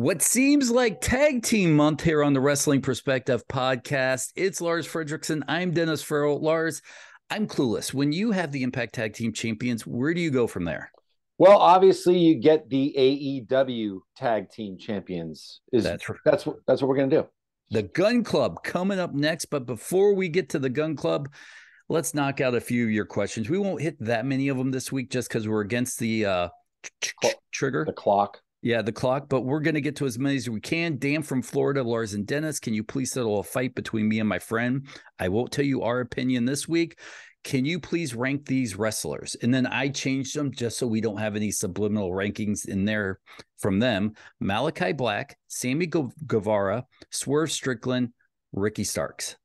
What seems like tag team month here on the Wrestling Perspective podcast. It's Lars Frederiksen. I'm Dennis Farrell. Lars, I'm clueless. When you have the Impact Tag Team Champions, where do you go from there? Well, obviously, you get the AEW Tag Team Champions. Is that's that's what that's what we're gonna do. The Gunn Club coming up next, but before we get to the Gunn Club, let's knock out a few of your questions. We won't hit that many of them this week just because we're against the uh, trigger, the clock. Yeah, the clock, but we're going to get to as many as we can. Dan from Florida, Lars and Dennis, can you please settle a fight between me and my friend? I won't tell you our opinion this week. Can you please rank these wrestlers? And then I changed them just so we don't have any subliminal rankings in there from them. Malachi Black, Sammy Guevara, Swerve Strickland, Ricky Starks.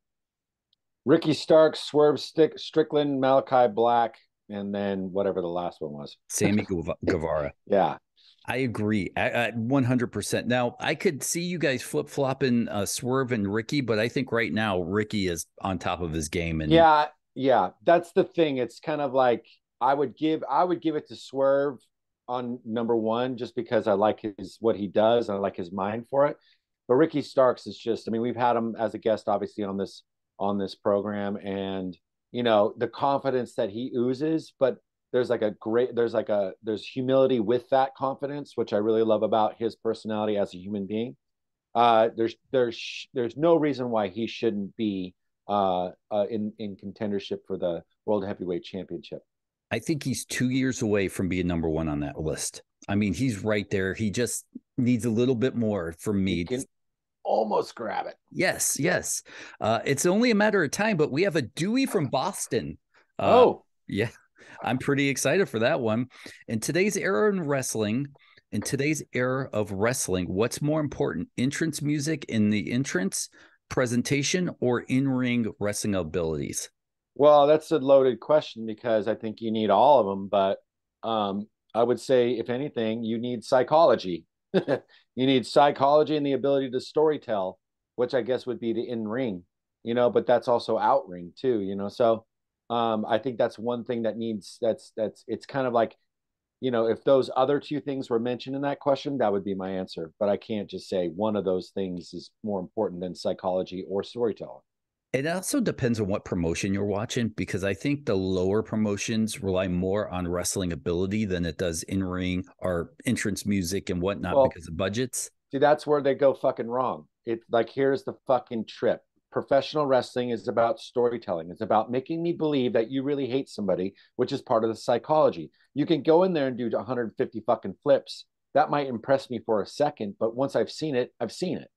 Ricky Starks, Swerve Stick, Strickland, Malachi Black, and then whatever the last one was. Sammy Guevara. yeah. I agree at 100%. Now, I could see you guys flip flopping uh, Swerve and Ricky, but I think right now Ricky is on top of his game. And yeah, yeah, that's the thing. It's kind of like I would give I would give it to Swerve on number one just because I like his what he does and I like his mind for it. But Ricky Starks is just I mean we've had him as a guest obviously on this on this program and you know the confidence that he oozes, but there's like a great there's like a there's humility with that confidence which i really love about his personality as a human being. Uh there's there's there's no reason why he shouldn't be uh, uh in in contendership for the world heavyweight championship. I think he's two years away from being number one on that list. I mean he's right there. He just needs a little bit more from me. Almost grab it. Yes yes. Uh it's only a matter of time but we have a dewey from boston. Uh, oh. yeah I'm pretty excited for that one. In today's era in wrestling, in today's era of wrestling, what's more important, entrance music in the entrance, presentation, or in ring wrestling abilities? Well, that's a loaded question because I think you need all of them. But um, I would say, if anything, you need psychology. you need psychology and the ability to storytell, which I guess would be the in ring, you know, but that's also out ring too, you know. So um, I think that's one thing that needs that's that's it's kind of like, you know, if those other two things were mentioned in that question, that would be my answer. But I can't just say one of those things is more important than psychology or storytelling. It also depends on what promotion you're watching because I think the lower promotions rely more on wrestling ability than it does in ring or entrance music and whatnot well, because of budgets. See, that's where they go fucking wrong. It's like here's the fucking trip professional wrestling is about storytelling. It's about making me believe that you really hate somebody, which is part of the psychology. You can go in there and do 150 fucking flips. That might impress me for a second, but once I've seen it, I've seen it.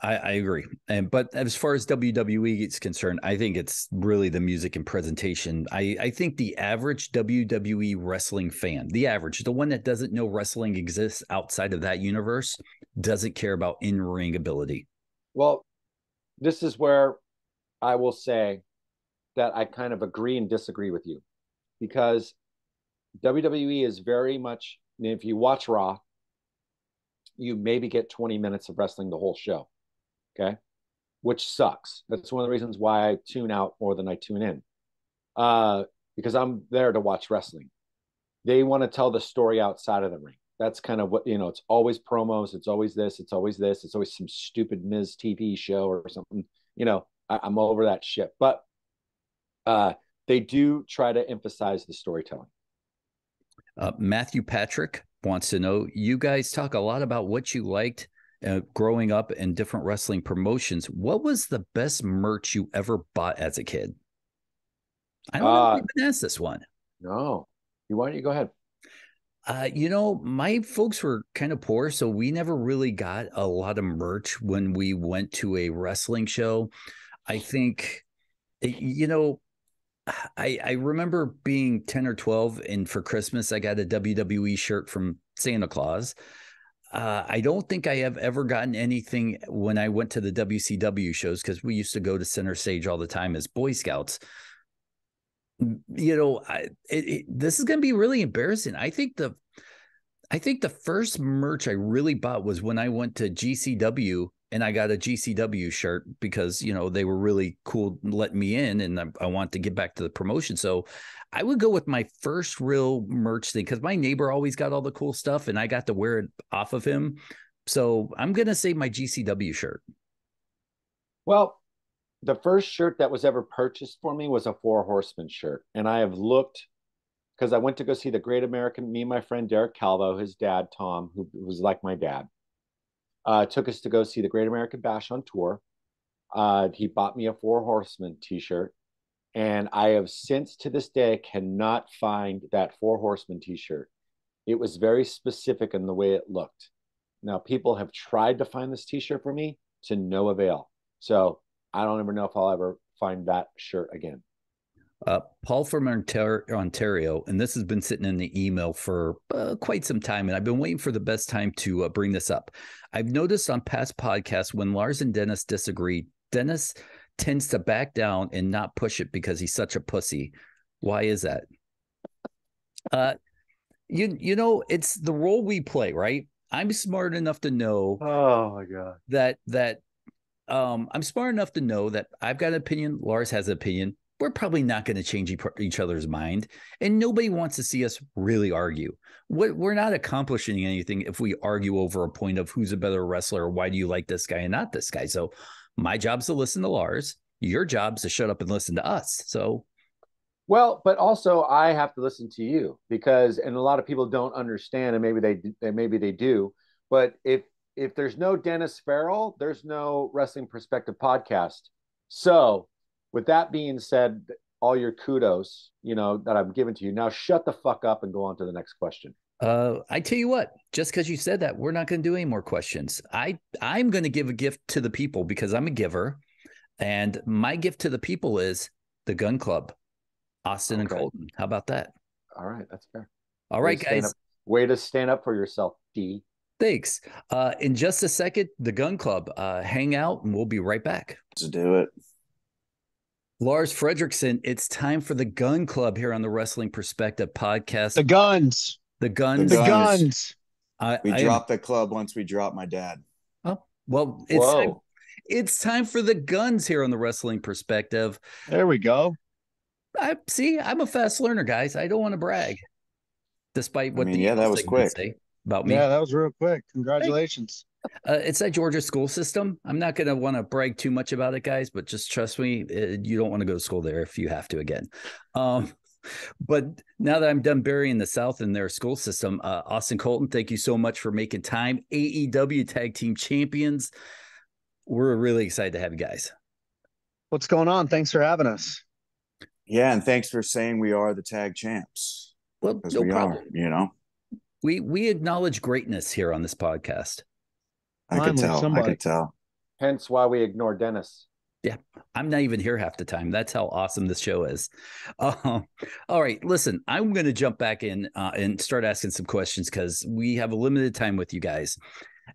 I, I, agree. And but as far as WWE is concerned, I think it's really the music and presentation. I, I think the average WWE wrestling fan, the average, the one that doesn't know wrestling exists outside of that universe, doesn't care about in ring ability. Well, this is where I will say that I kind of agree and disagree with you because WWE is very much, if you watch Raw, you maybe get 20 minutes of wrestling the whole show. Okay. Which sucks. That's one of the reasons why I tune out more than I tune in. Uh, because I'm there to watch wrestling. They want to tell the story outside of the ring that's kind of what you know it's always promos it's always this it's always this it's always some stupid Miz TV show or something you know I, am over that shit. But uh they do try to emphasize the storytelling. Uh, Matthew Patrick wants to know you guys talk a lot about what you liked uh, growing up in different wrestling promotions. What was the best merch you ever bought as a kid? I don't uh, know if you even asked this one. no. You why don't you go ahead uh, you know, my folks were kind of poor, so we never really got a lot of merch when we went to a wrestling show. I think, you know, I I remember being 10 or 12 and for Christmas I got a WWE shirt from Santa Claus. Uh, I don't think I have ever gotten anything when I went to the WCW shows because we used to go to center stage all the time as Boy Scouts you know, I, it, it, this is going to be really embarrassing. I think the, I think the first merch I really bought was when I went to GCW and I got a GCW shirt because you know they were really cool letting me in, and I, I want to get back to the promotion. So I would go with my first real merch thing because my neighbor always got all the cool stuff, and I got to wear it off of him. So I'm gonna say my GCW shirt. Well, the first shirt that was ever purchased for me was a Four Horsemen shirt, and I have looked because I went to go see the Great American. Me and my friend Derek Calvo, his dad Tom, who was like my dad, uh, took us to go see the Great American Bash on tour. Uh, he bought me a Four Horsemen T-shirt, and I have since to this day cannot find that Four Horsemen T-shirt. It was very specific in the way it looked. Now people have tried to find this T-shirt for me to no avail. So I don't ever know if I'll ever find that shirt again. Uh, Paul from Ontario, and this has been sitting in the email for uh, quite some time, and I've been waiting for the best time to uh, bring this up. I've noticed on past podcasts when Lars and Dennis disagree, Dennis tends to back down and not push it because he's such a pussy. Why is that? Uh, you you know it's the role we play, right? I'm smart enough to know. Oh my god. That that um, I'm smart enough to know that I've got an opinion. Lars has an opinion we're probably not going to change each other's mind. And nobody wants to see us really argue. We're not accomplishing anything if we argue over a point of who's a better wrestler or why do you like this guy and not this guy. So my job's to listen to Lars. Your job's to shut up and listen to us. So well, but also I have to listen to you because, and a lot of people don't understand, and maybe they, maybe they do. But if if there's no Dennis Farrell, there's no Wrestling Perspective podcast. So with that being said, all your kudos, you know, that I'm giving to you. Now shut the fuck up and go on to the next question. Uh, I tell you what, just because you said that, we're not going to do any more questions. I I'm going to give a gift to the people because I'm a giver, and my gift to the people is the Gunn Club, Austin okay. and Colten. How about that? All right, that's fair. All right, way guys. way to stand up for yourself, D. Thanks. Uh, in just a second, the Gunn Club. Uh, hang out, and we'll be right back. Let's do it. Lars Frederiksen, it's time for the Gunn Club here on the Wrestling Perspective podcast. The Gunns. The Gunns. The Gunns. I, we I dropped am... the club once we dropped my dad. Oh, well, it's time, it's time for the Gunns here on the Wrestling Perspective. There we go. I see. I'm a fast learner, guys. I don't want to brag, despite what I mean, the yeah, that was quick about me. Yeah, that was real quick. Congratulations. Uh, it's that Georgia school system. I'm not going to want to brag too much about it, guys, but just trust me, it, you don't want to go to school there if you have to again. Um, but now that I'm done burying the South in their school system, uh, Austin Colten, thank you so much for making time. AEW Tag Team Champions. We're really excited to have you guys. What's going on? Thanks for having us. Yeah, and thanks for saying we are the tag champs. Well, no we problem. Are, you know, we we acknowledge greatness here on this podcast. I could tell. Somebody. I could tell. Hence why we ignore Dennis. Yeah, I'm not even here half the time. That's how awesome this show is. Uh, all right, listen, I'm going to jump back in uh, and start asking some questions because we have a limited time with you guys.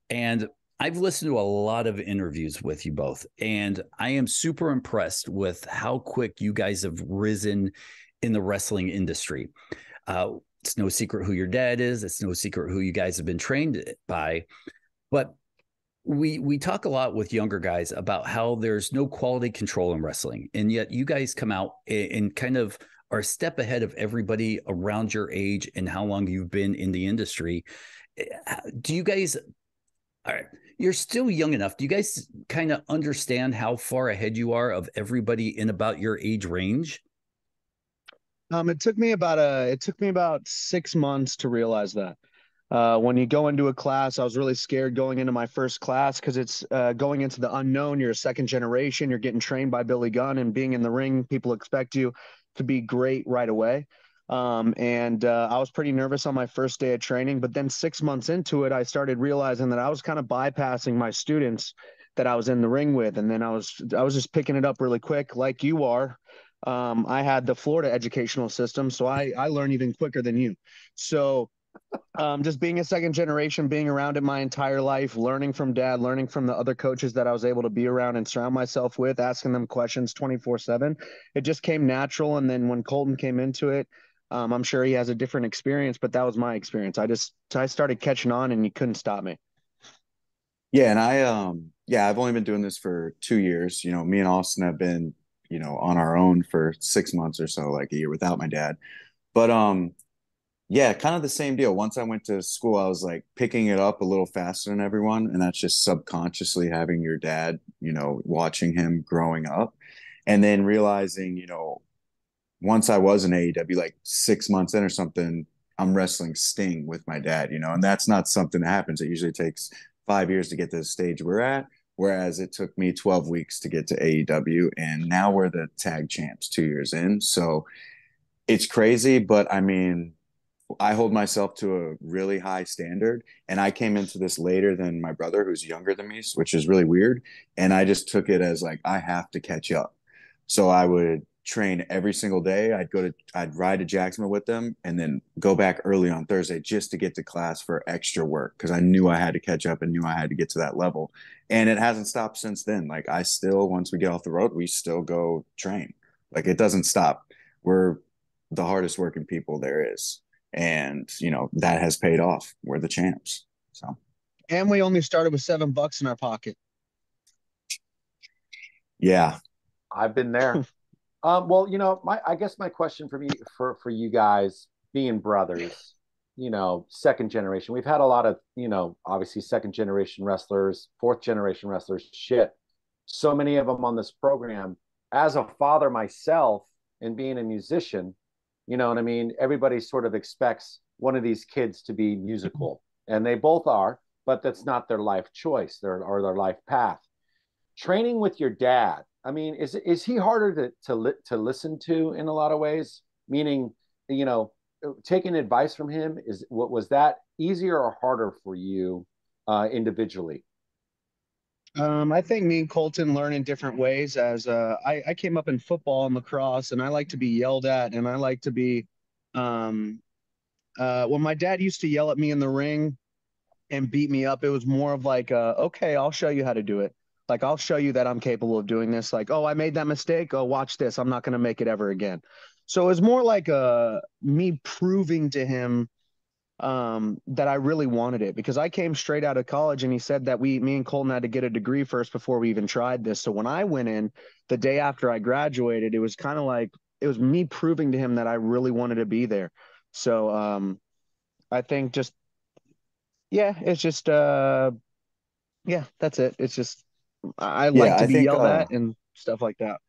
And I've listened to a lot of interviews with you both, and I am super impressed with how quick you guys have risen in the wrestling industry. Uh, it's no secret who your dad is, it's no secret who you guys have been trained by. But we we talk a lot with younger guys about how there's no quality control in wrestling. And yet you guys come out and, kind of are a step ahead of everybody around your age and how long you've been in the industry. Eh, do you guys all right you're still young enough. Do you guys kind of understand how far ahead you are of everybody in about your age range um it took me about a it took me about six months to realize that uh, when you go into a class, I was really scared going into my first class because it's uh, going into the unknown. You're a second generation. You're getting trained by Billy Gunn, and being in the ring, people expect you to be great right away. Um, and uh, I was pretty nervous on my first day of training. But then six months into it, I started realizing that I was kind of bypassing my students that I was in the ring with, and then I was I was just picking it up really quick, like you are. Um, I had the Florida educational system, so I I learn even quicker than you. So um, just being a second generation, being around it my entire life, learning from dad, learning from the other coaches that I was able to be around and surround myself with, asking them questions 24 7. It just came natural. And then when Colten came into it, um, I'm sure he has a different experience, but that was my experience. I just, I started catching on and you couldn't stop me. Yeah. And I, um, yeah, I've only been doing this for two years. You know, me and Austin have been, you know, on our own for six months or so, like a year without my dad. But um, yeah, kind of the same deal. Once I went to school, I was like picking it up a little faster than everyone, and that's just subconsciously having your dad, you know, watching him growing up, and then realizing, you know, once I was in AEW, like six months in or something, I'm wrestling Sting with my dad, you know, and that's not something that happens. It usually takes five years to get to the stage we're at, whereas it took me 12 weeks to get to AEW, and now we're the tag champs two years in. So it's crazy, but I mean, I hold myself to a really high standard, and I came into this later than my brother, who's younger than me, which is really weird. And I just took it as like I have to catch up. So I would train every single day. I'd go to I'd ride to Jacksonville with them and then go back early on Thursday just to get to class for extra work because I knew I had to catch up and knew I had to get to that level. And it hasn't stopped since then. Like I still once we get off the road, we still go train. Like it doesn't stop. We're the hardest working people there is. And you know, that has paid off. We're the champs. So and we only started with seven bucks in our pocket. Yeah. I've been there. Um, well, you know, my I guess my question for me for for you guys being brothers, you know, second generation. We've had a lot of, you know, obviously second generation wrestlers, fourth generation wrestlers. Shit, so many of them on this program. As a father myself, and being a musician, you know what I mean. Everybody sort of expects one of these kids to be musical, and they both are, but that's not their life choice, their or their life path. Training with your dad I mean, is is he harder to to li- to listen to in a lot of ways? Meaning, you know, taking advice from him is what was that easier or harder for you uh, individually? Um, I think me and Colten learn in different ways. As uh, I, I came up in football and lacrosse, and I like to be yelled at, and I like to be. Um, uh, when my dad used to yell at me in the ring and beat me up, it was more of like, uh, "Okay, I'll show you how to do it." Like I'll show you that I'm capable of doing this. Like, oh, I made that mistake. Oh, watch this. I'm not going to make it ever again. So it was more like a uh, me proving to him um, that I really wanted it because I came straight out of college and he said that we, me and Colten had to get a degree first before we even tried this. So when I went in the day after I graduated, it was kind of like it was me proving to him that I really wanted to be there. So um, I think just yeah, it's just uh, yeah, that's it. It's just I like yeah, to I be think, yelled uh, at and stuff like that.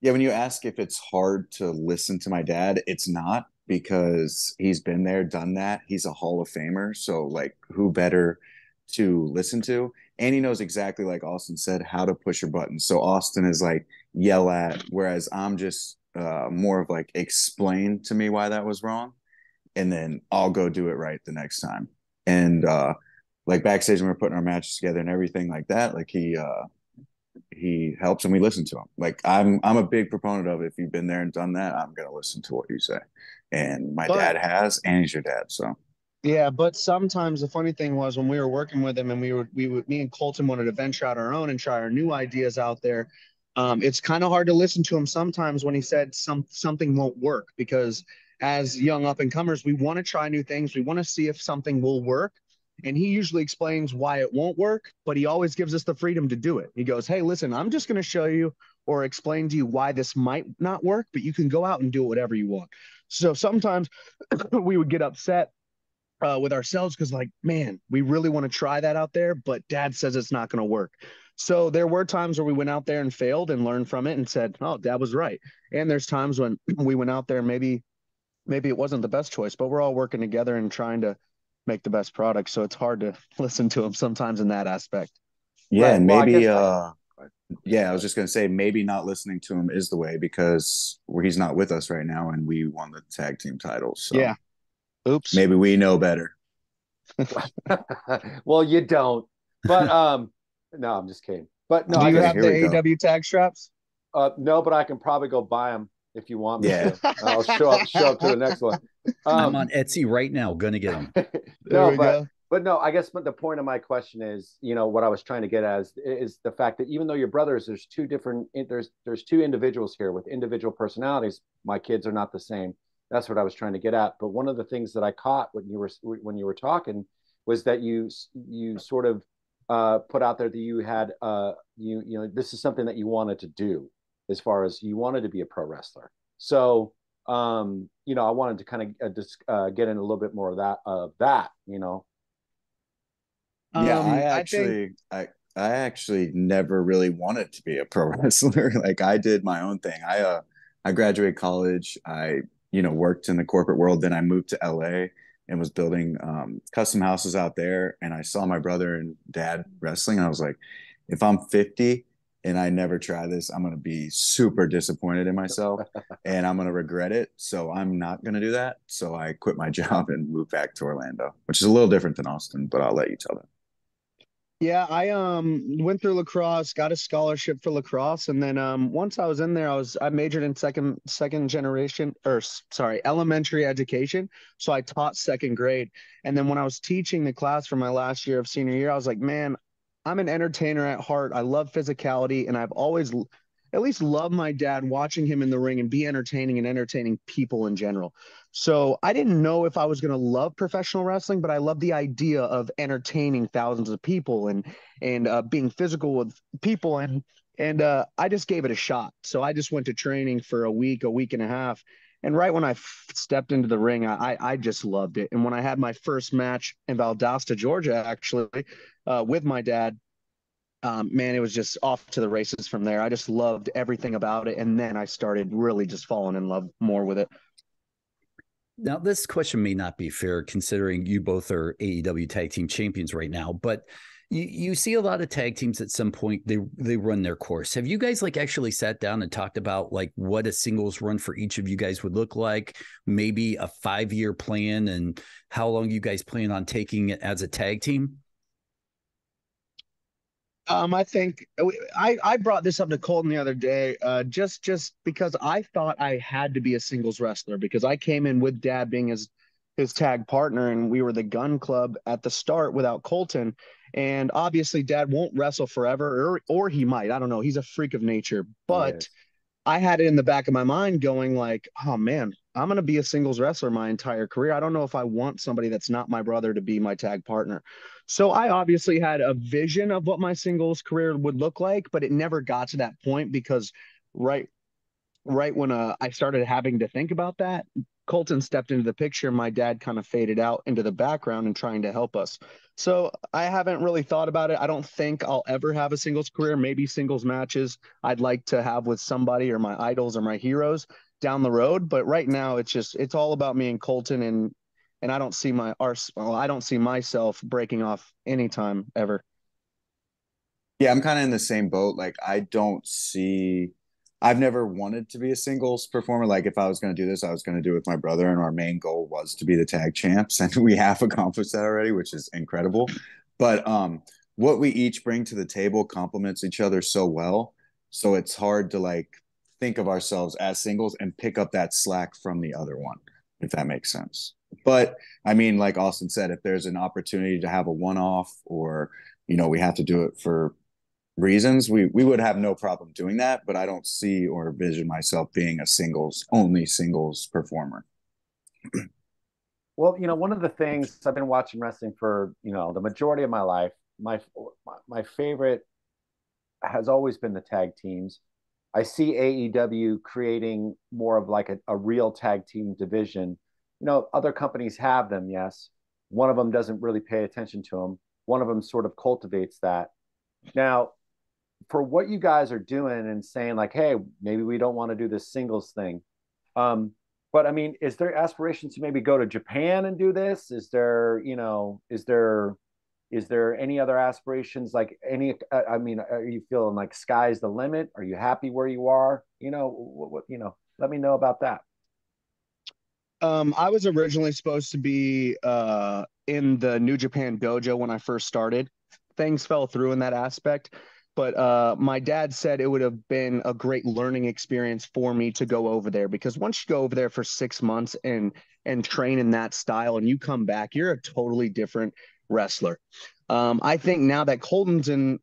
Yeah, when you ask if it's hard to listen to my dad, it's not because he's been there, done that. He's a Hall of Famer, so like who better to listen to? And he knows exactly like Austin said how to push your buttons. So Austin is like yell at, whereas I'm just uh, more of like explain to me why that was wrong, and then I'll go do it right the next time. And uh, like backstage when we're putting our matches together and everything like that like he uh he helps and we listen to him. Like i'm i'm a big proponent of it. if you've been there and done that i'm gonna listen to what you say. And my but, dad has and he's your dad so. Yeah but sometimes the funny thing was when we were working with him and we were we would me and colten wanted to venture out our own and try our new ideas out there um, it's kind of hard to listen to him sometimes when he said some something won't work because as young up and comers we want to try new things. We want to see if something will work and he usually explains why it won't work, but he always gives us the freedom to do it. He goes, Hey, listen, I'm just going to show you or explain to you why this might not work, but you can go out and do whatever you want. So sometimes we would get upset uh, with ourselves because, like, man, we really want to try that out there, but dad says it's not going to work. So there were times where we went out there and failed and learned from it and said, "Oh, dad was right." And there's times when we went out there maybe maybe it wasn't the best choice, but we're all working together and trying to make the best product. So it's hard to listen to him sometimes in that aspect. Yeah, right. and maybe well, uh yeah, I was just gonna say maybe not listening to him is the way because he's not with us right now and we won the tag team titles. So yeah. Oops. Maybe we know better. well, you don't. But um no, I'm just kidding. But no, do I you have the AW tag straps? Uh no, but I can probably go buy them if you want me yeah. to. I'll show up show up to the next one. Um, I'm on Etsy right now. Gonna get them. no, but go. but no, I guess. But the point of my question is, you know, what I was trying to get at is, is the fact that even though you're brothers, there's two different there's there's two individuals here with individual personalities. My kids are not the same. That's what I was trying to get at. But one of the things that I caught when you were when you were talking was that you you sort of uh, put out there that you had uh, you you know this is something that you wanted to do as far as you wanted to be a pro wrestler. So um, you know, I wanted to kind of uh, just uh, get in a little bit more of that of that. You know. Yeah, um, I actually I, think... I I actually never really wanted to be a pro wrestler. like I did my own thing. I uh I graduated college. I you know worked in the corporate world. Then I moved to LA and was building um, custom houses out there. And I saw my brother and dad wrestling. And I was like, if I'm 50 and I never try this, I'm going to be super disappointed in myself and I'm going to regret it. So I'm not going to do that. So I quit my job and moved back to Orlando, which is a little different than Austin, but I'll let you tell them. Yeah, I um went through lacrosse, got a scholarship for lacrosse, and then um once I was in there, I was I majored in second second generation or sorry elementary education, so I taught second grade. And then when I was teaching the class for my last year of senior year, I was like, man, I'm an entertainer at heart. I love physicality, and I've always at least love my dad watching him in the ring and be entertaining and entertaining people in general. So I didn't know if I was going to love professional wrestling, but I love the idea of entertaining thousands of people and and uh, being physical with people and and uh, I just gave it a shot. So I just went to training for a week, a week and a half, and right when I f- stepped into the ring, I I just loved it. And when I had my first match in Valdosta, Georgia, actually, uh, with my dad, um, man, it was just off to the races from there. I just loved everything about it, and then I started really just falling in love more with it. Now, this question may not be fair considering you both are AEW tag team champions right now, but you, you see a lot of tag teams at some point they they run their course. Have you guys like actually sat down and talked about like what a singles run for each of you guys would look like? Maybe a five year plan and how long you guys plan on taking it as a tag team? Um, I think I I brought this up to Colten the other day, uh, just just because I thought I had to be a singles wrestler because I came in with Dad being his his tag partner, and we were the Gunn Club at the start without Colten, and obviously Dad won't wrestle forever, or or he might. I don't know. He's a freak of nature, but I had it in the back of my mind going like, oh man, I'm going to be a singles wrestler my entire career. I don't know if I want somebody that's not my brother to be my tag partner. So I obviously had a vision of what my singles career would look like, but it never got to that point because right right when uh, I started having to think about that, Colten stepped into the picture. My dad kind of faded out into the background and trying to help us. So I haven't really thought about it. I don't think I'll ever have a singles career. Maybe singles matches I'd like to have with somebody or my idols or my heroes down the road. But right now, it's just it's all about me and Colten, and and I don't see my arse. Well, I don't see myself breaking off anytime ever. Yeah, I'm kind of in the same boat. Like I don't see. I've never wanted to be a singles performer. Like if I was going to do this, I was going to do it with my brother, and our main goal was to be the tag champs, and we have accomplished that already, which is incredible. But um, what we each bring to the table complements each other so well, so it's hard to like think of ourselves as singles and pick up that slack from the other one, if that makes sense. But I mean, like Austin said, if there's an opportunity to have a one off or, you know, we have to do it for reasons, we, we would have no problem doing that. But I don't see or envision myself being a singles, only singles performer. well, you know, one of the things I've been watching wrestling for, you know, the majority of my life, my, my favorite has always been the tag teams I see AEW creating more of like a, a real tag team division. You know, other companies have them, yes. One of them doesn't really pay attention to them. One of them sort of cultivates that. Now, for what you guys are doing and saying like, hey, maybe we don't want to do this singles thing. Um, but I mean, is there aspirations to maybe go to Japan and do this? Is there, you know, is there is there any other aspirations? Like any uh, i mean are you feeling like sky's the limit? Are you happy where you are? You know what, what you know let me know about that. Um i was originally supposed to be uh in the new japan dojo when i first started. Things fell through in that aspect but uh, my dad said it would have been a great learning experience for me to go over there because once you go over there for six months and and train in that style and you come back you're a totally different wrestler. Um, I think now that Colten's in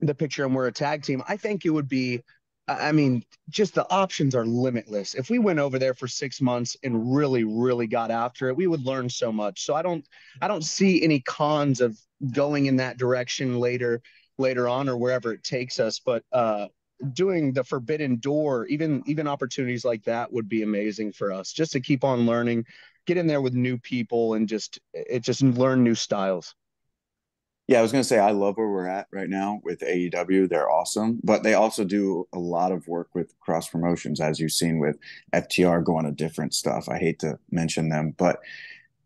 the picture and we're a tag team, I think it would be, I mean, just the options are limitless. If we went over there for six months and really, really got after it, we would learn so much. So I don't, I don't see any cons of going in that direction later later on or wherever it takes us. But uh, doing the forbidden door, even even opportunities like that would be amazing for us, just to keep on learning, get in there with new people, and just it just learn new styles. Yeah, I was gonna say I love where we're at right now with AEW. They're awesome, but they also do a lot of work with cross promotions, as you've seen with FTR going to different stuff. I hate to mention them, but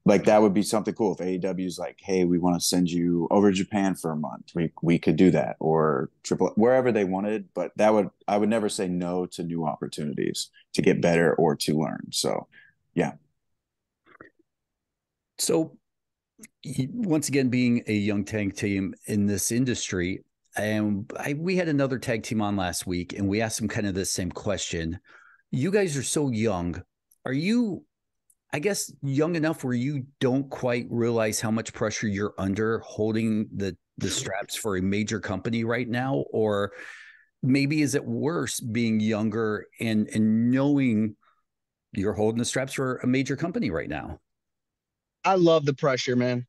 like that would be something cool if AEW is like, hey, we want to send you over to Japan for a month. We we could do that or triple wherever they wanted, but that would I would never say no to new opportunities to get better or to learn. So, yeah. So, once again, being a young tag team in this industry, and I, we had another tag team on last week, and we asked them kind of the same question. You guys are so young. Are you I guess young enough where you don't quite realize how much pressure you're under holding the the straps for a major company right now or maybe is it worse being younger and and knowing you're holding the straps for a major company right now? I love the pressure man.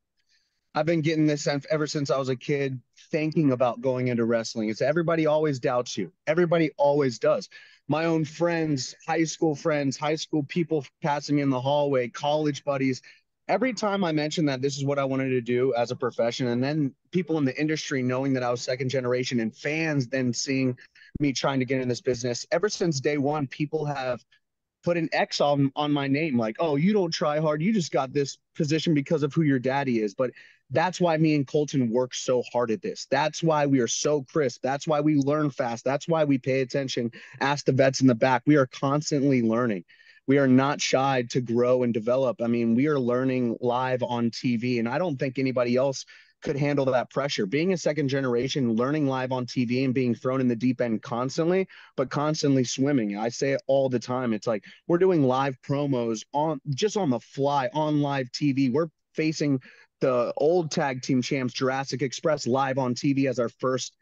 I've been getting this ever since I was a kid thinking about going into wrestling. It's everybody always doubts you. Everybody always does my own friends, high school friends, high school people passing me in the hallway, college buddies. Every time I mentioned that this is what I wanted to do as a profession, and then people in the industry knowing that I was second generation and fans then seeing me trying to get in this business, ever since day one, people have put an X on on my name, like, oh, you don't try hard, you just got this position because of who your daddy is. But that's why me and Colten work so hard at this. That's why we are so crisp. That's why we learn fast. That's why we pay attention. Ask the vets in the back. We are constantly learning. We are not shy to grow and develop. I mean, we are learning live on TV, and I don't think anybody else could handle that pressure. Being a second generation, learning live on TV and being thrown in the deep end constantly, but constantly swimming. I say it all the time. It's like we're doing live promos on just on the fly on live TV. We're facing the old tag team champs Jurassic Express live on TV as our first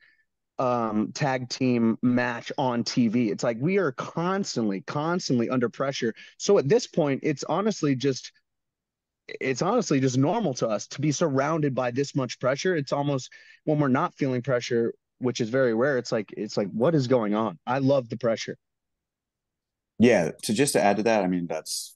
um, tag team match on TV. It's like we are constantly, constantly under pressure. So at this point, it's honestly just it's honestly just normal to us to be surrounded by this much pressure. It's almost when we're not feeling pressure, which is very rare, it's like it's like what is going on? I love the pressure. Yeah, to just to add to that, I mean that's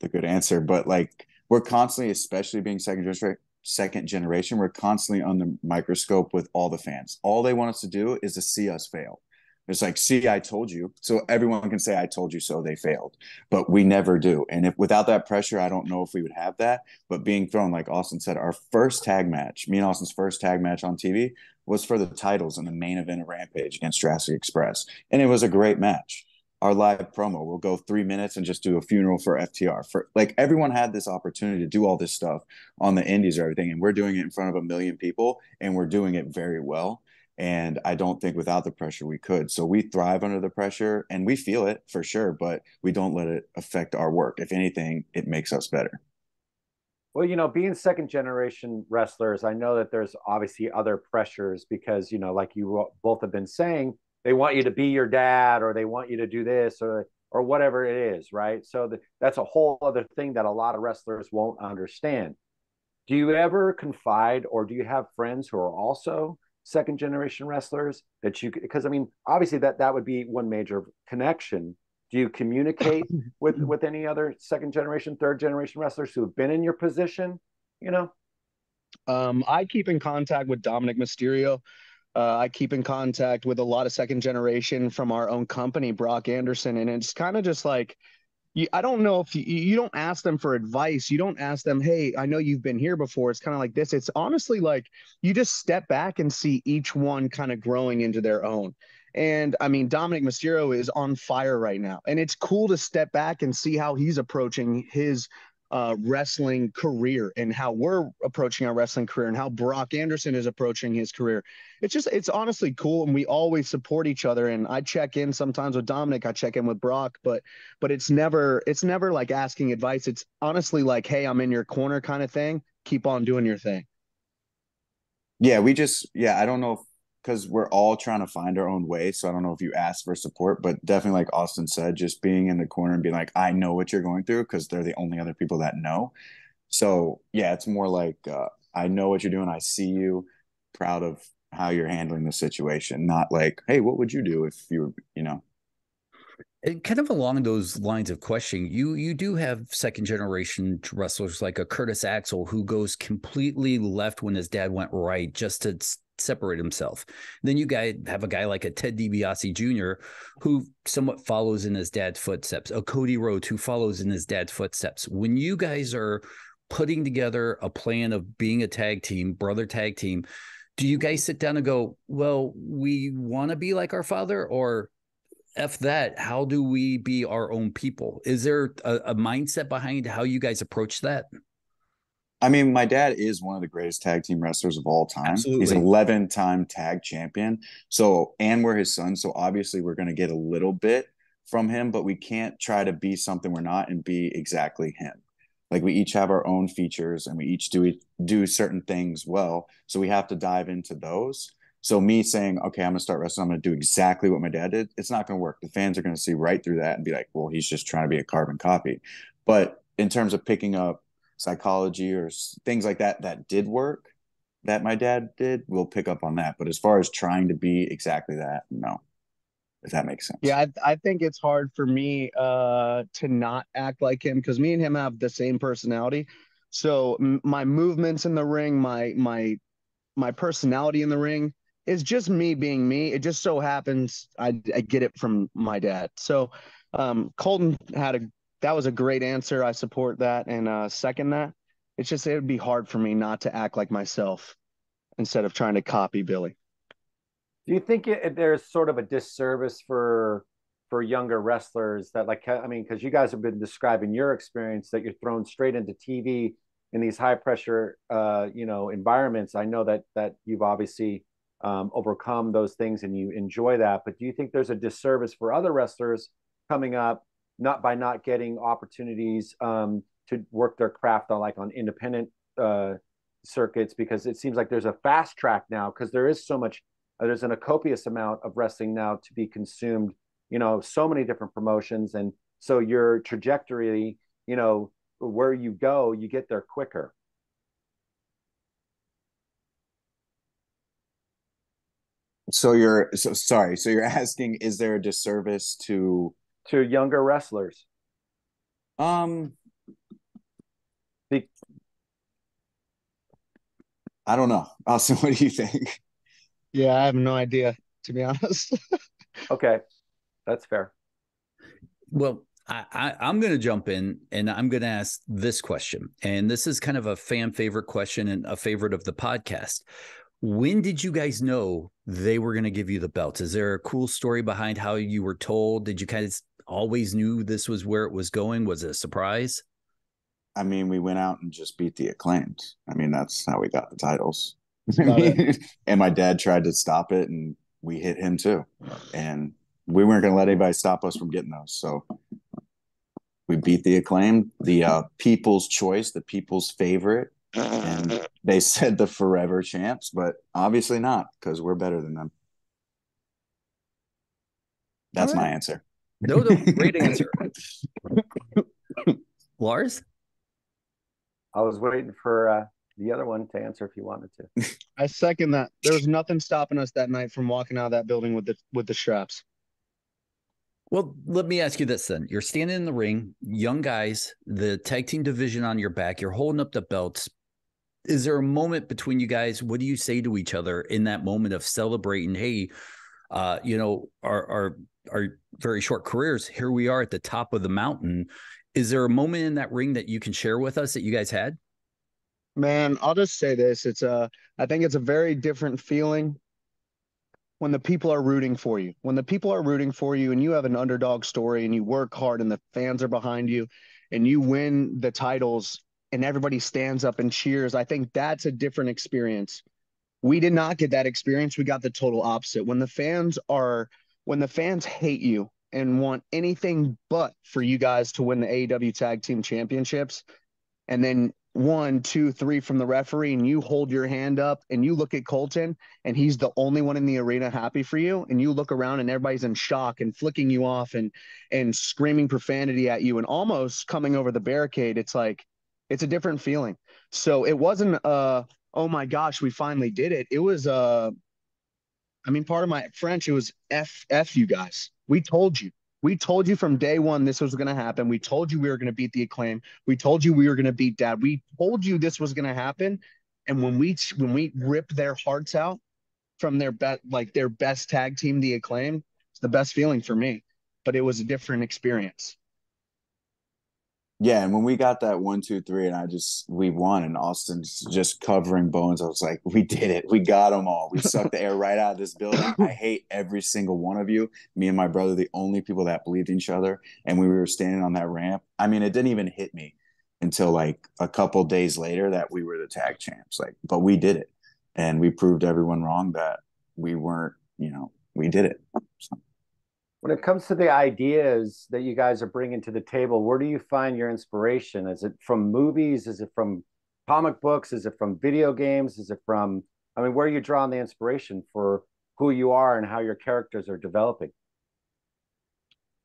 the good answer, but like we're constantly, especially being second generation, second generation, we're constantly on the microscope with all the fans. All they want us to do is to see us fail. It's like, see, I told you. So everyone can say, I told you so. They failed, but we never do. And if without that pressure, I don't know if we would have that. But being thrown, like Austin said, our first tag match, me and Austin's first tag match on TV was for the titles in the main event of Rampage against Jurassic Express. And it was a great match our live promo. We'll go three minutes and just do a funeral for FTR. For like everyone had this opportunity to do all this stuff on the indies or everything, and we're doing it in front of a million people, and we're doing it very well. And I don't think without the pressure we could. So we thrive under the pressure, and we feel it for sure, but we don't let it affect our work. If anything, it makes us better. Well, you know, being second generation wrestlers, I know that there's obviously other pressures because, you know, like you both have been saying, they want you to be your dad or they want you to do this or or whatever it is right? So the, that's a whole other thing that a lot of wrestlers won't understand. Do you ever confide or do you have friends who are also second generation wrestlers that you because i mean obviously that that would be one major connection. Do you communicate with with any other second generation third generation wrestlers who have been in your position you know? Um, I keep in contact with Dominik Mysterio. Uh, I keep in contact with a lot of second generation from our own company, Brock Anderson, and it's kind of just like you, I don't know if you, you don't ask them for advice. You don't ask them, hey, I know you've been here before. It's kind of like this. It's honestly like you just step back and see each one kind of growing into their own. And I mean, Dominik Mysterio is on fire right now. And it's cool to step back and see how he's approaching his uh, wrestling career and how we're approaching our wrestling career and how Brock Anderson is approaching his career. It's just, it's honestly cool. And we always support each other. And I check in sometimes with Dominik, I check in with Brock, but, but it's never, it's never like asking advice. It's honestly like, Hey, I'm in your corner kind of thing. Keep on doing your thing. Yeah. We just, yeah, I don't know if because we're all trying to find our own way. So I don't know if you ask for support, but definitely, like Austin said, just being in the corner and being like, I know what you're going through because they're the only other people that know. So yeah, it's more like uh, I know what you're doing. I see you. Proud of how you're handling the situation. Not like, hey, what would you do if you were, you know, and kind of along those lines of questioning, you you do have second generation wrestlers like a Curtis Axel who goes completely left when his dad went right just to separate himself. Then you guys have a guy like a Ted DiBiase Jr. who somewhat follows in his dad's footsteps, a Cody Rhodes who follows in his dad's footsteps. When you guys are putting together a plan of being a tag team, brother tag team, do you guys sit down and go, well, we want to be like our father or F that, how do we be our own people? Is there a, a mindset behind how you guys approach that? I mean, my dad is one of the greatest tag team wrestlers of all time. Absolutely. He's 11 time tag champion. So, and we're his son. So, obviously, we're going to get a little bit from him, but we can't try to be something we're not and be exactly him. Like, we each have our own features and we each do do certain things well. So, we have to dive into those. So me saying, okay, I'm gonna start wrestling, I'm gonna do exactly what my dad did, it's not gonna work. The fans are gonna see right through that and be like, well, he's just trying to be a carbon copy. But in terms of picking up psychology or things like that that did work, that my dad did, we'll pick up on that. But as far as trying to be exactly that, no. If that makes sense. Yeah, I, I think it's hard for me uh, to not act like him because me and him have the same personality. So m- my movements in the ring, my my my personality in the ring, is just me being me. It just so happens I, I get it from my dad. So um, Colten had a that was a great answer. I support that and uh, second that. It's just it would be hard for me not to act like myself instead of trying to copy Billy. Do you think it, there's sort of a disservice for for younger wrestlers that like I mean because you guys have been describing your experience that you're thrown straight into TV in these high pressure uh, you know environments. I know that that you've obviously um, overcome those things and you enjoy that. But do you think there's a disservice for other wrestlers coming up, not by not getting opportunities um, to work their craft on like on independent uh, circuits? Because it seems like there's a fast track now because there is so much. Uh, there's an a copious amount of wrestling now to be consumed. You know, so many different promotions, and so your trajectory, you know, where you go, you get there quicker. So you're so sorry. So you're asking, is there a disservice to to younger wrestlers? Um, the, I don't know. Austin, what do you think? Yeah, I have no idea to be honest. okay, that's fair. Well, I, am going to jump in and I'm going to ask this question. And this is kind of a fan favorite question and a favorite of the podcast. When did you guys know they were going to give you the belts? Is there a cool story behind how you were told? Did you kind of always knew this was where it was going? Was it a surprise? I mean, we went out and just beat the acclaimed. I mean, that's how we got the titles. and my dad tried to stop it, and we hit him too. And we weren't going to let anybody stop us from getting those. So we beat the acclaimed, the uh, people's choice, the people's favorite and they said the forever champs, but obviously not because we're better than them. That's right. my answer. No, no, great answer. Lars? I was waiting for uh, the other one to answer if you wanted to. I second that. There was nothing stopping us that night from walking out of that building with the with the straps. Well, let me ask you this then. You're standing in the ring, young guys, the tag team division on your back, you're holding up the belts, is there a moment between you guys? What do you say to each other in that moment of celebrating? Hey, uh, you know, our our our very short careers. Here we are at the top of the mountain. Is there a moment in that ring that you can share with us that you guys had? Man, I'll just say this. It's a I think it's a very different feeling when the people are rooting for you. When the people are rooting for you and you have an underdog story and you work hard and the fans are behind you and you win the titles and everybody stands up and cheers. I think that's a different experience. We did not get that experience. We got the total opposite. When the fans are, when the fans hate you and want anything but for you guys to win the AEW Tag Team Championships, and then one, two, three from the referee, and you hold your hand up and you look at Colten, and he's the only one in the arena happy for you, and you look around and everybody's in shock and flicking you off and and screaming profanity at you and almost coming over the barricade. It's like it's a different feeling. So it wasn't uh oh my gosh, we finally did it. It was uh I mean part of my French, it was F F you guys. We told you. We told you from day one this was going to happen. We told you we were going to beat the acclaim. We told you we were going to beat dad. We told you this was going to happen. And when we when we rip their hearts out from their best like their best tag team, the acclaim, it's the best feeling for me. But it was a different experience. Yeah, and when we got that one, two, three, and I just we won, and Austin's just covering Bowens. I was like, "We did it! We got them all! We sucked the air right out of this building." I hate every single one of you. Me and my brother, the only people that believed in each other, and we were standing on that ramp. I mean, it didn't even hit me until like a couple days later that we were the tag champs. Like, but we did it, and we proved everyone wrong that we weren't. You know, we did it. So when it comes to the ideas that you guys are bringing to the table where do you find your inspiration? Is it from movies? Is it from comic books? Is it from video games? Is it from i mean where are you drawing the inspiration for who you are and how your characters are developing?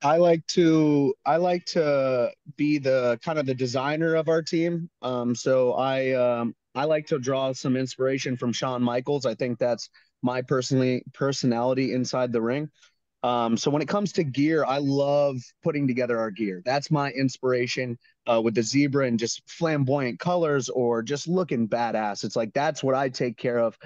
I like to i like to be the kind of the designer of our team. Um, so i um, i like to draw some inspiration from Shawn Michaels. I think that's my personally personality inside the ring um, so when it comes to gear, I love putting together our gear. That's my inspiration uh, with the zebra and just flamboyant colors or just looking badass. It's like that's what I take care of.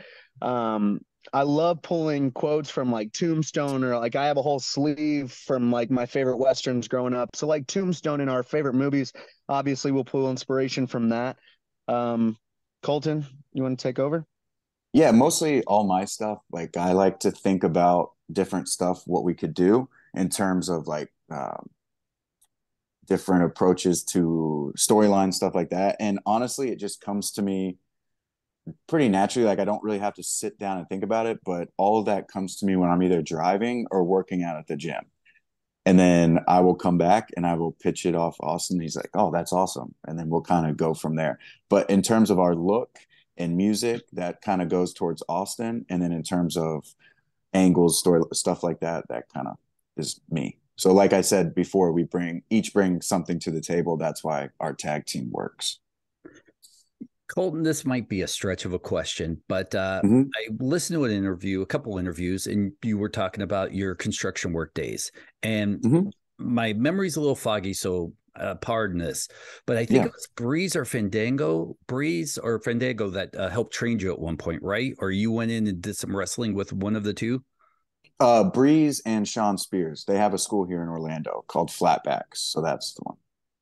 Um, I love pulling quotes from like Tombstone or like I have a whole sleeve from like my favorite westerns growing up. So like Tombstone in our favorite movies, obviously we'll pull inspiration from that. Um, Colten, you want to take over? Yeah, mostly all my stuff. Like I like to think about different stuff what we could do in terms of like um, different approaches to storyline stuff like that and honestly it just comes to me pretty naturally like i don't really have to sit down and think about it but all of that comes to me when i'm either driving or working out at the gym and then i will come back and i will pitch it off austin he's like oh that's awesome and then we'll kind of go from there but in terms of our look and music that kind of goes towards austin and then in terms of angles, story stuff like that. That kind of is me. So, like I said before, we bring each bring something to the table. That's why our tag team works. Colten, this might be a stretch of a question, but uh, mm-hmm. I listened to an interview, a couple interviews, and you were talking about your construction work days. And mm-hmm. my memory's a little foggy, so uh, pardon this, but I think yeah. it was Breeze or Fandango, Breeze or Fandango that uh, helped train you at one point, right? Or you went in and did some wrestling with one of the two? Uh, Breeze and Shawn Spears. They have a school here in Orlando called Flatbacks, so that's the one.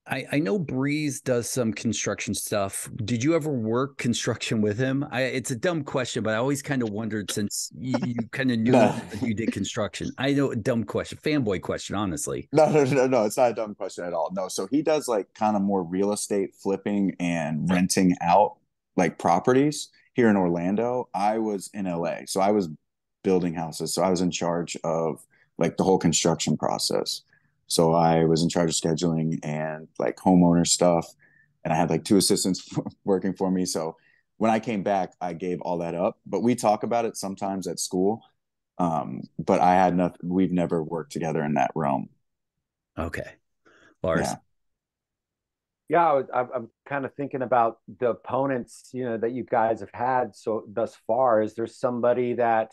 I, I know Breeze does some construction stuff. Did you ever work construction with him? I, it's a dumb question, but I always kind of wondered since you, you kind of knew no. you did construction. I know a dumb question, fanboy question, honestly. No, no, no, no. It's not a dumb question at all. No, so he does like kind of more real estate flipping and renting out like properties here in Orlando. I was in LA, so I was building houses. So I was in charge of like the whole construction process. So I was in charge of scheduling and like homeowner stuff. And I had like two assistants working for me. So when I came back, I gave all that up. But we talk about it sometimes at school. Um, but I had nothing, we've never worked together in that realm. Okay. Lars. Yeah. Yeah, I, I'm kind of thinking about the opponents, you know, that you guys have had so thus far. Is there somebody that,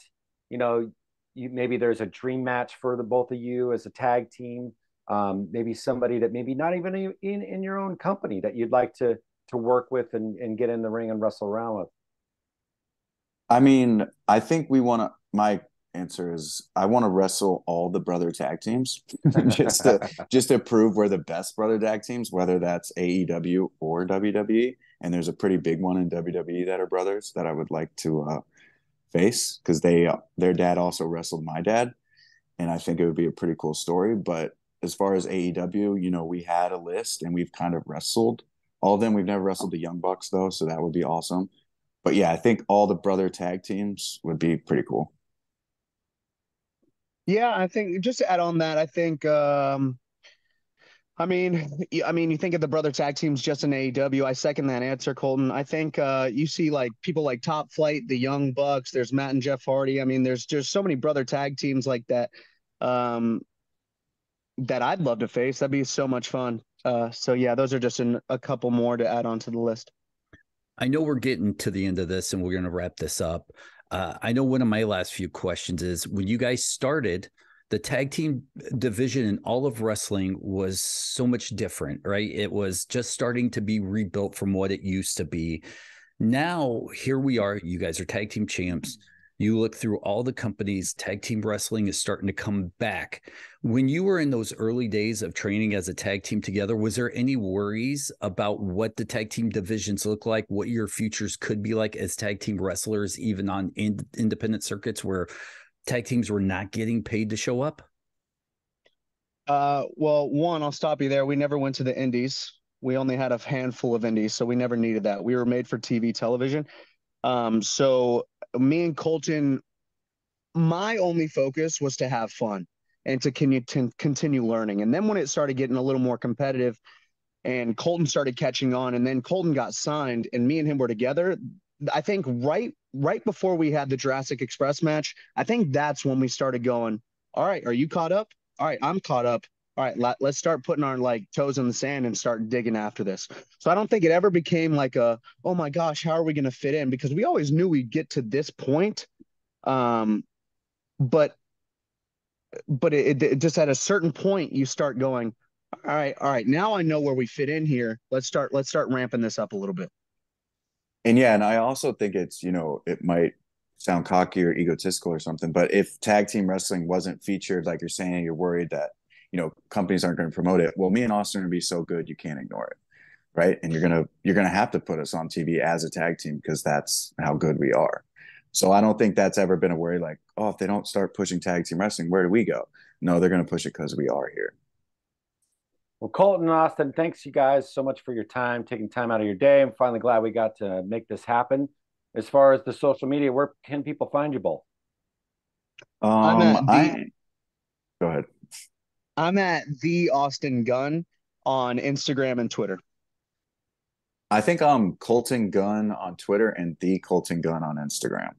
you know, you maybe there's a dream match for the both of you as a tag team um, maybe somebody that maybe not even in in your own company that you'd like to to work with and, and get in the ring and wrestle around with? I mean i think we want to my answer is i want to wrestle all the brother tag teams just to just to prove we're the best brother tag teams whether that's aew or wwe and there's a pretty big one in wwe that are brothers that i would like to uh, face because they their dad also wrestled my dad. And i think it would be a pretty cool story but as far as AEW, you know, we had a list and we've kind of wrestled all of them. We've never wrestled the Young Bucks though, so that would be awesome. But yeah, I think all the brother tag teams would be pretty cool. Yeah, I think just to add on that, I think um I mean, I mean, you think of the brother tag teams just in AEW. I second that answer, Colten. I think uh, you see like people like Top Flight, the Young Bucks. There's Matt and Jeff Hardy. I mean, there's just so many brother tag teams like that. Um, that I'd love to face. That'd be so much fun. Uh, so yeah, those are just an, a couple more to add on to the list. I know we're getting to the end of this and we're going to wrap this up. Uh, I know one of my last few questions is when you guys started, the tag team division in all of wrestling was so much different, right? It was just starting to be rebuilt from what it used to be. Now, here we are. You guys are tag team champs. You look through all the companies, tag team wrestling is starting to come back. When you were in those early days of training as a tag team together, was there any worries about what the tag team divisions look like, what your futures could be like as tag team wrestlers, even on in- independent circuits where tag teams were not getting paid to show up? Uh, well, one, I'll stop you there. We never went to the indies. We only had a handful of indies, so we never needed that. We were made for TV television. Um, so me and Colten, my only focus was to have fun and to continue to continue learning. And then when it started getting a little more competitive, and Colten started catching on, and then Colten got signed, and me and him were together. I think right right before we had the Jurassic Express match, I think that's when we started going. All right, are you caught up? All right, I'm caught up. All right, let, let's start putting our like toes in the sand and start digging after this. So I don't think it ever became like a, oh my gosh, how are we going to fit in? Because we always knew we'd get to this point. Um, but but it, it just at a certain point you start going, all right, all right, now I know where we fit in here. Let's start let's start ramping this up a little bit. And yeah, and I also think it's, you know, it might sound cocky or egotistical or something, but if tag team wrestling wasn't featured, like you're saying, you're worried that, you know, companies aren't going to promote it. Well, me and Austin are going to be so good, you can't ignore it. Right. And you're going to, you're going to have to put us on TV as a tag team because that's how good we are. So I don't think that's ever been a worry like, oh, if they don't start pushing tag team wrestling, where do we go? No, they're going to push it because we are here. Well, Colten and Austin, thanks you guys so much for your time, taking time out of your day. I'm finally glad we got to make this happen. As far as the social media, where can people find you both? Um, at the- I, go ahead. I'm at the Austin Gunn on Instagram and Twitter. I think I'm Colten Gunn on Twitter and the Colten Gunn on Instagram.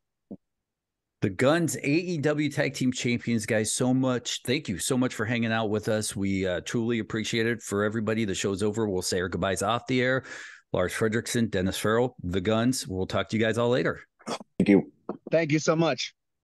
The Gunns AEW Tag Team Champions, guys, so much. Thank you so much for hanging out with us. We uh, truly appreciate it. For everybody, the show's over. We'll say our goodbyes off the air. Lars Frederiksen, Dennis Farrell, The Gunns. We'll talk to you guys all later. Thank you. Thank you so much.